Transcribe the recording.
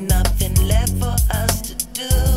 nothing left for us to do.